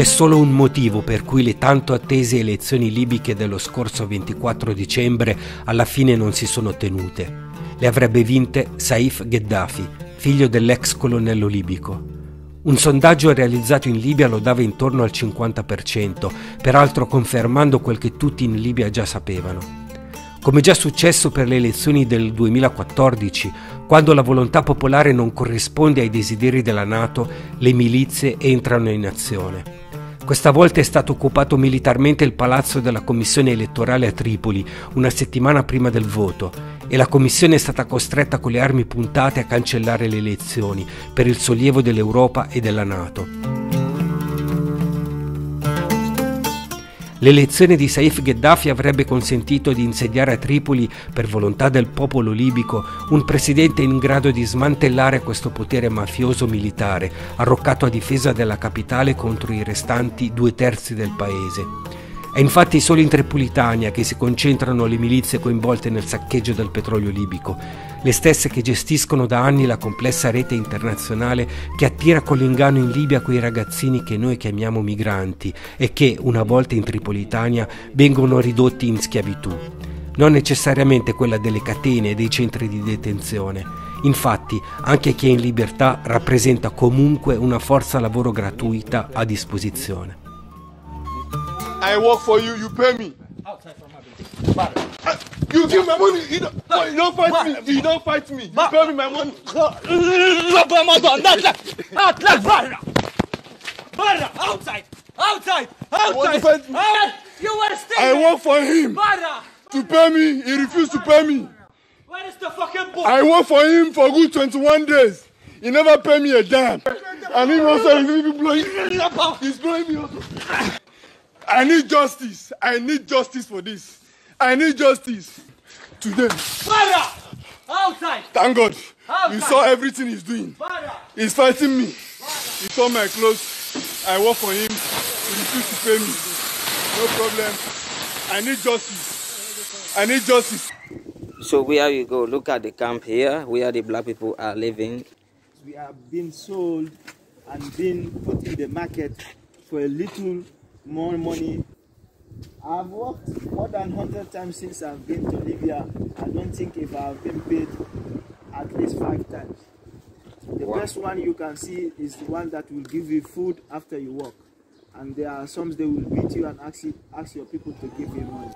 C'è solo un motivo per cui le tanto attese elezioni libiche dello scorso 24 dicembre alla fine non si sono tenute. Le avrebbe vinte Saif Gheddafi, figlio dell'ex colonnello libico. Un sondaggio realizzato in Libia lo dava intorno al 50%, peraltro confermando quel che tutti in Libia già sapevano. Come già successo per le elezioni del 2014, quando la volontà popolare non corrisponde ai desideri della Nato, le milizie entrano in azione. Questa volta è stato occupato militarmente il palazzo della commissione elettorale a Tripoli una settimana prima del voto e la commissione è stata costretta con le armi puntate a cancellare le elezioni per il sollievo dell'Europa e della Nato. L'elezione di Saif Gheddafi avrebbe consentito di insediare a Tripoli, per volontà del popolo libico, un presidente in grado di smantellare questo potere mafioso militare, arroccato a difesa della capitale contro i restanti due terzi del paese. È infatti solo in Tripolitania che si concentrano le milizie coinvolte nel saccheggio del petrolio libico, le stesse che gestiscono da anni la complessa rete internazionale che attira con l'inganno in Libia quei ragazzini che noi chiamiamo migranti e che, una volta in Tripolitania, vengono ridotti in schiavitù. Non necessariamente quella delle catene e dei centri di detenzione. Infatti, anche chi è in libertà rappresenta comunque una forza lavoro gratuita a disposizione. I work for you, you pay me. Outside from my You give my money. You don't, no, you don't fight me. You don't fight me. You pay me my money. Ramadan, not left. Not left. Barra. Barra. Outside. Outside. Outside. fight me. You were staying. I work for him. Barra. To pay me, he refused to pay me. Where is the fucking book? I work for him for good 21 days. He never paid me a dime. And he also. He's blowing me also. I need justice. I need justice for this. I need justice today. Fire! Outside! Thank God. Outside. You saw everything he's doing. Fire! He's fighting me. He saw my clothes. I work for him. He refused to pay me. No problem. I need justice. I need justice. So where you go, look at the camp here, where the black people are living. We are being sold and being put in the market for a little more money. I've worked more than 100 times since I've been to Libya. I don't think if I've been paid at least five times. The wow. best one you can see is the one that will give you food after you work. And there are some they will beat you and ask, you, ask your people to give you money.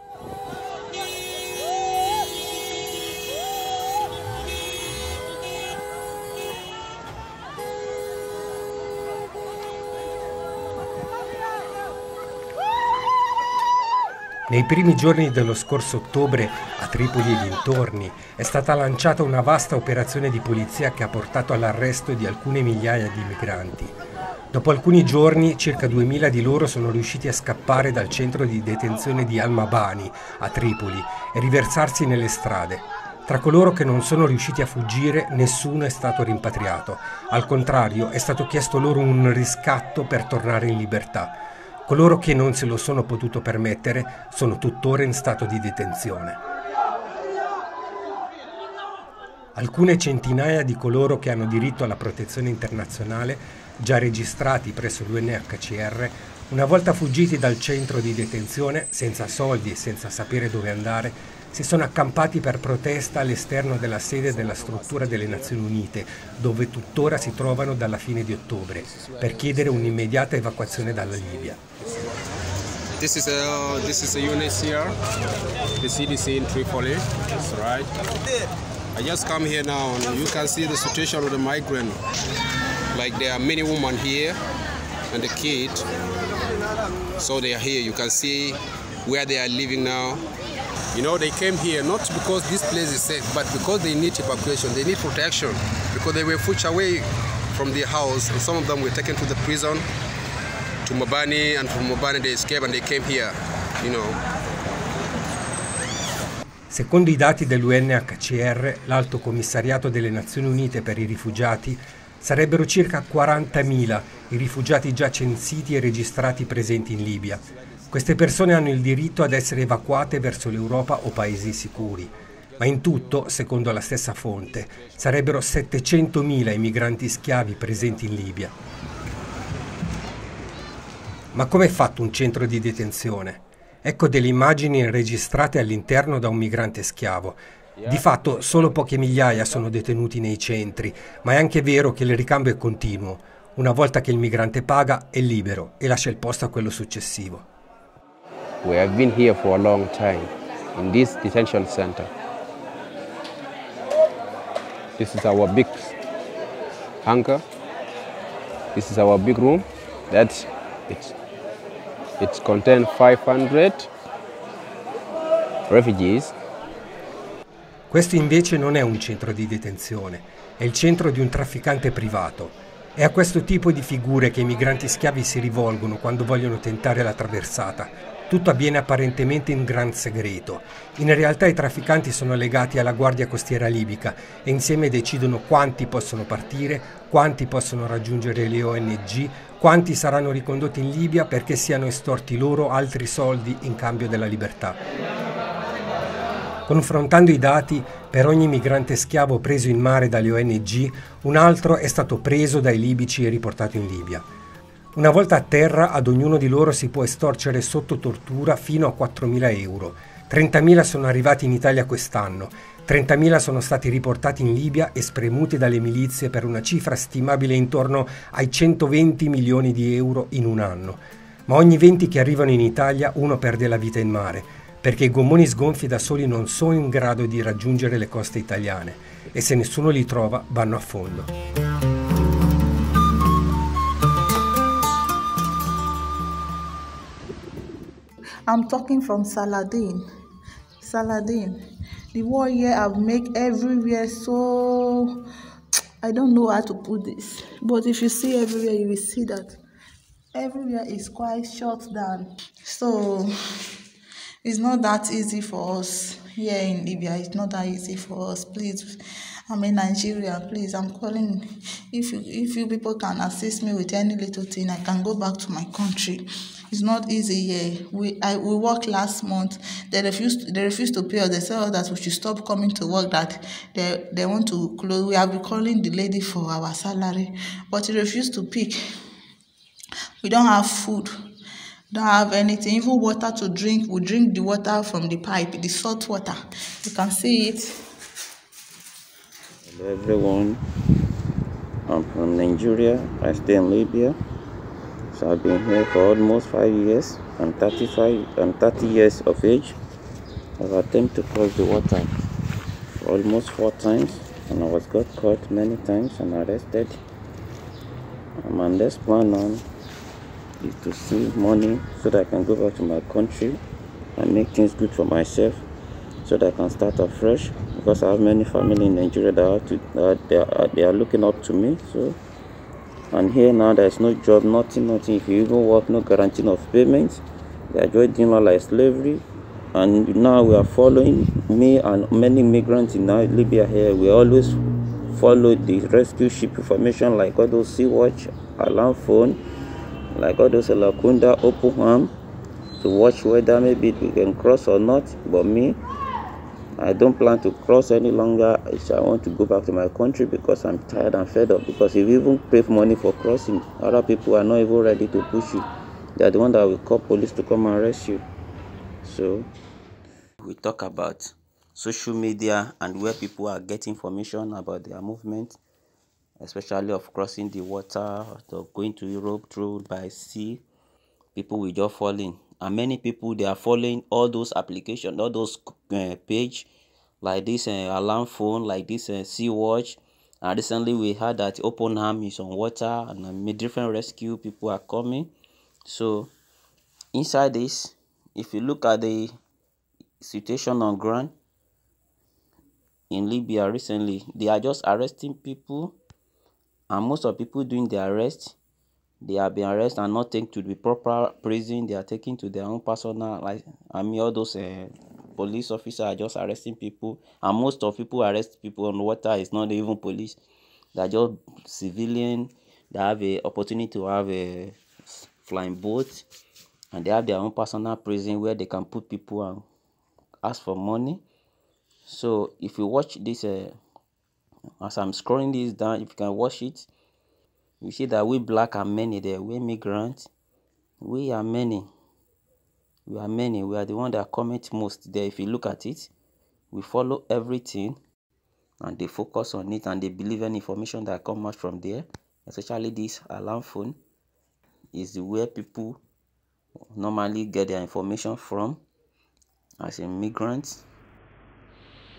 Nei primi giorni dello scorso ottobre, a Tripoli e dintorni, è stata lanciata una vasta operazione di polizia che ha portato all'arresto di alcune migliaia di migranti. Dopo alcuni giorni, circa 2000 di loro sono riusciti a scappare dal centro di detenzione di Al-Mabani, a Tripoli, e riversarsi nelle strade. Tra coloro che non sono riusciti a fuggire, nessuno è stato rimpatriato. Al contrario, è stato chiesto loro un riscatto per tornare in libertà. Coloro che non se lo sono potuto permettere sono tuttora in stato di detenzione. Alcune centinaia di coloro che hanno diritto alla protezione internazionale, già registrati presso l'UNHCR, una volta fuggiti dal centro di detenzione, senza soldi e senza sapere dove andare, si sono accampati per protesta all'esterno della sede della struttura delle Nazioni Unite, dove tuttora si trovano dalla fine di ottobre, per chiedere un'immediata evacuazione dalla Libia. This is a this is a UNHCR, the CDC in Tripoli. That's right. I just come here now, and you can see the situation of the migrant. Like there are many women here, and the kid. So they are here. You can see where they are living now. You know, they came here not because this place is safe, but because they need evacuation, they need protection, because they were pushed away from their house, and some of them were taken to the prison, to Mobani, and from Mobani they escaped and they came here, you know. Secondo i dati dell'UNHCR, l'Alto Commissariato delle Nazioni Unite per i rifugiati, sarebbero circa 40.000 i rifugiati già censiti e registrati presenti in Libia, queste persone hanno il diritto ad essere evacuate verso l'Europa o paesi sicuri, ma in tutto, secondo la stessa fonte, sarebbero 700.000 i migranti schiavi presenti in Libia. Ma come è fatto un centro di detenzione? Ecco delle immagini registrate all'interno da un migrante schiavo. Di fatto solo poche migliaia sono detenuti nei centri, ma è anche vero che il ricambio è continuo. Una volta che il migrante paga è libero e lascia il posto a quello successivo. We have been here for a long time in this detention center. This is our big hangar. This is our big room. That it's it contains 500 refugees. Questo invece non è un centro di detenzione, è il centro di un trafficante privato. È a questo tipo di figure che i migranti schiavi si rivolgono quando vogliono tentare la traversata. Tutto avviene apparentemente in gran segreto. In realtà i trafficanti sono legati alla Guardia Costiera libica e insieme decidono quanti possono partire, quanti possono raggiungere le ONG, quanti saranno ricondotti in Libia perché siano estorti loro altri soldi in cambio della libertà. Confrontando i dati, per ogni migrante schiavo preso in mare dalle ONG, un altro è stato preso dai libici e riportato in Libia. Una volta a terra, ad ognuno di loro si può estorcere sotto tortura fino a 4.000 euro. 30.000 sono arrivati in Italia quest'anno, 30.000 sono stati riportati in Libia e spremuti dalle milizie per una cifra stimabile intorno ai 120 milioni di euro in un anno. Ma ogni 20 che arrivano in Italia uno perde la vita in mare, perché i gommoni sgonfi da soli non sono in grado di raggiungere le coste italiane e se nessuno li trova vanno a fondo. I'm talking from Saladin. Saladin. The war here have make everywhere so I don't know how to put this. But if you see everywhere, you will see that everywhere is quite shut down. So it's not that easy for us here in Libya. It's not that easy for us. Please, I'm in Nigeria. Please, I'm calling. If you if you people can assist me with any little thing, I can go back to my country. It's not easy here. We I we worked last month. They refused they refused to pay us. They said oh, that we should stop coming to work. That they they want to close. We have been calling the lady for our salary, but she refused to pick. We don't have food. Don't have anything. Even water to drink. We drink the water from the pipe, the salt water. You can see it. Hello everyone. I'm from Nigeria. I stay in Libya. So I've been here for almost five years. I'm 35. I'm 30 years of age. I've attempted to cross the water almost four times, and I was got caught many times and arrested. And my next plan on is to see money so that I can go back to my country and make things good for myself, so that I can start afresh. Because I have many family in Nigeria that, to, that they, are, they are looking up to me. So and here now there's no job nothing nothing. If you even work no guarantee of payment they are doing all like slavery. And now we are following me and many migrants in libya here. We always follow the rescue ship information like all those sea watch alarm phone like all those lakunda open arm to watch whether maybe we can cross or not. But me I don't plan to cross any longer. I want to go back to my country because I'm tired and fed up. Because if you even pay money for crossing, other people are not even ready to push you. They are the one that will call police to come and arrest you. So we talk about social media and where people are getting information about their movement, especially of crossing the water or going to Europe through by sea. People will just fall in and many people they are following all those applications all those uh, page like this uh, alarm phone like this uh, sea watch. And recently we heard that open arm is on water and uh, different rescue people are coming. So inside this if you look at the situation on ground in libya recently they are just arresting people. And most of people doing the arrest they are being arrested and not taken to the proper prison. They are taken to their own personal like i mean all those uh, police officers are just arresting people. And most of people arrest people on water. It's not even police. They're just civilian. They have a opportunity to have a flying boat. And they have their own personal prison where they can put people and ask for money. So if you watch this uh, as i'm scrolling this down if you can watch it you see that we black and many there we migrants we are many. We are many. We are the one that comment most there. If you look at it, we follow everything and they focus on it and they believe any information that come out from there, especially this alarm phone, is where people normally get their information from as immigrants.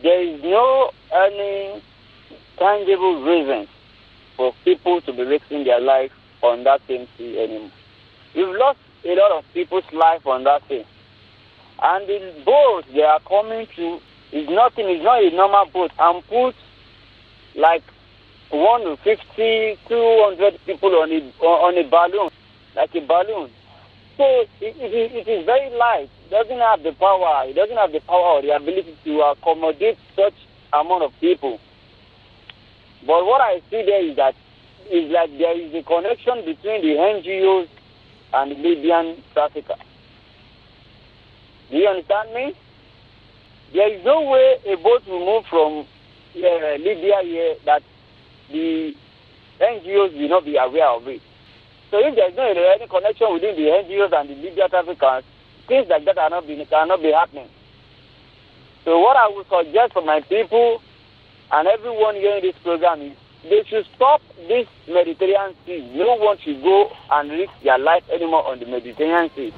There is no any tangible reason for people to be risking their life on that same sea anymore. We've lost a lot of people's life on that sea. And the boat they are coming to is nothing, it's not a normal boat. And put like 150, 200 people on a, on a balloon, like a balloon. So it, it, it is very light. It doesn't have the power. It doesn't have the power or the ability to accommodate such amount of people. But what I see there is that is like there is a connection between the NGOs and the Libyan traffickers. Do you understand me? There is no way a boat will move from uh, Libya here that the NGOs will not be aware of it. So if there is no any connection within the NGOs and the Libya traffickers, things like that are not be, cannot be happening. So what I would suggest for my people and everyone hearing this program is they should stop this Mediterranean Sea. No one should go and risk their life anymore on the Mediterranean Sea.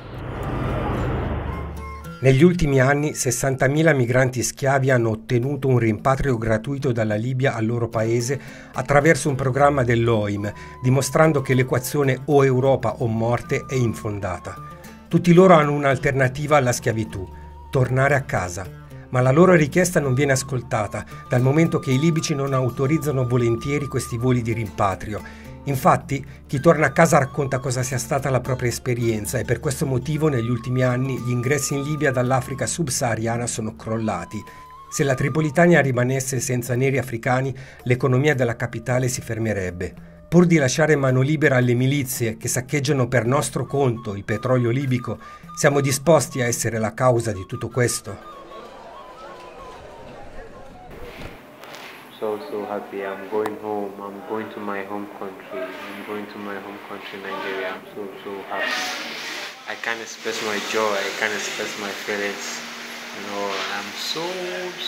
Negli ultimi anni 60.000 migranti schiavi hanno ottenuto un rimpatrio gratuito dalla Libia al loro paese attraverso un programma dell'OIM, dimostrando che l'equazione o Europa o morte è infondata. Tutti loro hanno un'alternativa alla schiavitù, tornare a casa. Ma la loro richiesta non viene ascoltata, dal momento che i libici non autorizzano volentieri questi voli di rimpatrio Infatti, chi torna a casa racconta cosa sia stata la propria esperienza e per questo motivo negli ultimi anni gli ingressi in Libia dall'Africa subsahariana sono crollati. Se la Tripolitania rimanesse senza neri africani, l'economia della capitale si fermerebbe. Pur di lasciare mano libera alle milizie che saccheggiano per nostro conto il petrolio libico, siamo disposti a essere la causa di tutto questo? Happy. I'm going home. I'm going to my home country. I'm going to my home country nigeria. I'm so so happy. I can't express my joy. I can't express my feelings. You know i'm so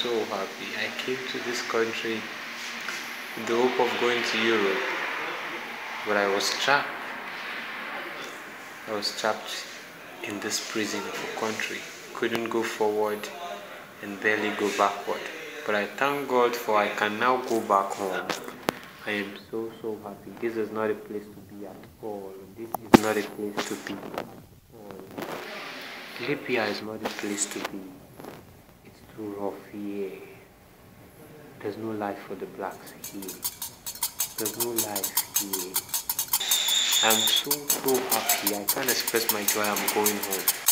so happy. I came to this country in the hope of going to europe. But i was trapped. I was trapped in this prison of a country. Couldn't go forward and barely go backward but I thank God for I can now go back home. I am so so happy. This is not a place to be at all. This is not a place to be at all. Libya is not a place to be. It's too rough here. There's no life for the blacks here. There's no life here. I'm so so happy. I can't express my joy. I'm going home.